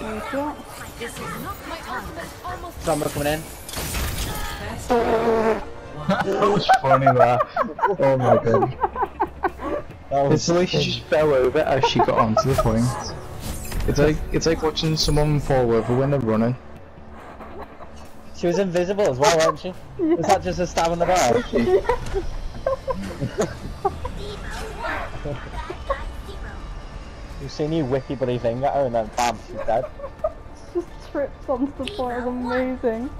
Thank you. This is not my tournament. Almost coming in. that was funny that. Oh my god. That was It's like she just fell over as she got onto the point. It's like it's like watching someone fall over when they're running. She was invisible as well, wasn't she? Was that just a stab in the bar? You've seen you whippy bloody thing at her and then bam, she's dead. Just trips onto the floor. It was amazing.